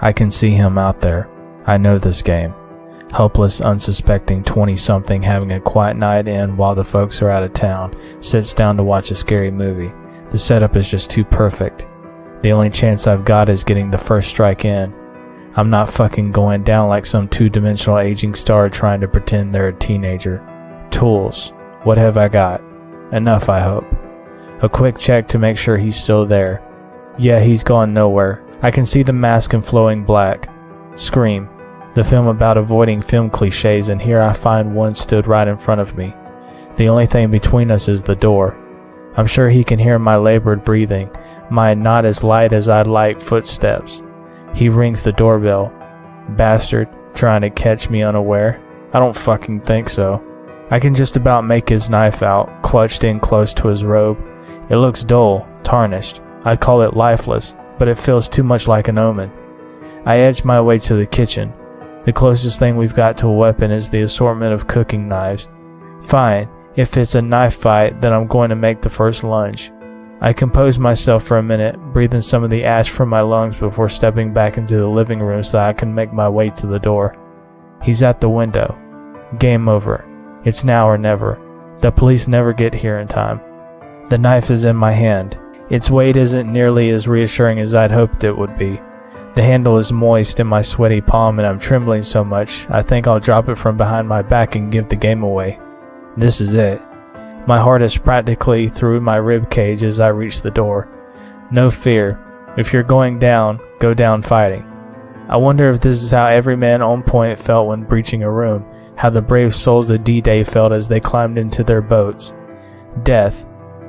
I can see him out there. I know this game. Helpless, unsuspecting 20 something having a quiet night in while the folks are out of town sits down to watch a scary movie. The setup is just too perfect. The only chance I've got is getting the first strike in. I'm not fucking going down like some two dimensional aging star trying to pretend they're a teenager. Tools. What have I got? Enough, I hope. A quick check to make sure he's still there. Yeah, he's gone nowhere. I can see the mask in flowing black. Scream. The film about avoiding film cliches, and here I find one stood right in front of me. The only thing between us is the door. I'm sure he can hear my labored breathing, my not as light as I'd like footsteps. He rings the doorbell. Bastard, trying to catch me unaware. I don't fucking think so. I can just about make his knife out, clutched in close to his robe. It looks dull, tarnished. I'd call it lifeless, but it feels too much like an omen. I edge my way to the kitchen. The closest thing we've got to a weapon is the assortment of cooking knives. Fine, if it's a knife fight, then I'm going to make the first lunge. I compose myself for a minute, breathing some of the ash from my lungs before stepping back into the living room so I can make my way to the door. He's at the window. Game over. It's now or never. The police never get here in time. The knife is in my hand. Its weight isn't nearly as reassuring as I'd hoped it would be. The handle is moist in my sweaty palm and I'm trembling so much I think I'll drop it from behind my back and give the game away. This is it. My heart is practically through my rib cage as I reach the door. No fear. If you're going down, go down fighting. I wonder if this is how every man on point felt when breaching a room, how the brave souls of D-Day felt as they climbed into their boats. Death.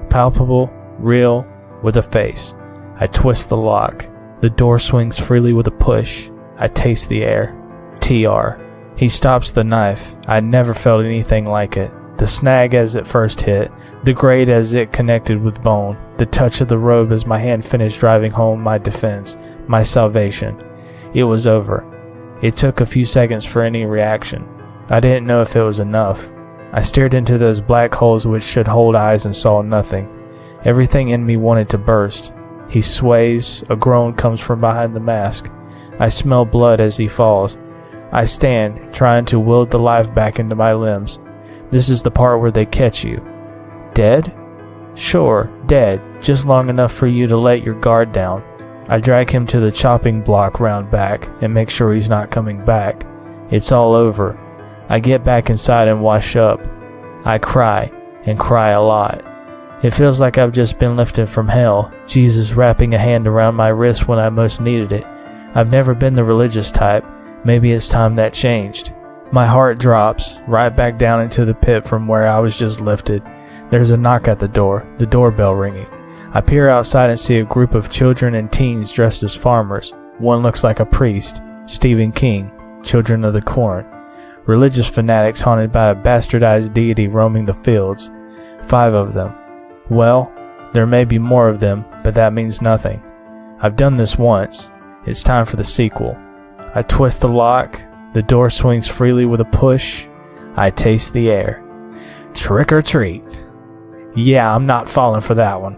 Palpable, real, with a face. I twist the lock. The door swings freely with a push. I taste the air. TR. He stops the knife. I'd never felt anything like it the snag as it first hit, the grade as it connected with bone, the touch of the robe as my hand finished driving home my defense, my salvation. It was over. It took a few seconds for any reaction. I didn't know if it was enough. I stared into those black holes which should hold eyes and saw nothing. Everything in me wanted to burst. He sways, a groan comes from behind the mask. I smell blood as he falls. I stand, trying to will the life back into my limbs. This is the part where they catch you. Dead? Sure, dead, just long enough for you to let your guard down. I drag him to the chopping block round back and make sure he's not coming back. It's all over. I get back inside and wash up. I cry, and cry a lot. It feels like I've just been lifted from hell, Jesus wrapping a hand around my wrist when I most needed it. I've never been the religious type. Maybe it's time that changed. My heart drops right back down into the pit from where I was just lifted. There's a knock at the door, the doorbell ringing. I peer outside and see a group of children and teens dressed as farmers. One looks like a priest, Stephen King, Children of the Corn. Religious fanatics haunted by a bastardized deity roaming the fields. Five of them. Well, there may be more of them, but that means nothing. I've done this once. It's time for the sequel. I twist the lock, the door swings freely with a push. I taste the air. Trick or treat. Yeah, I'm not falling for that one.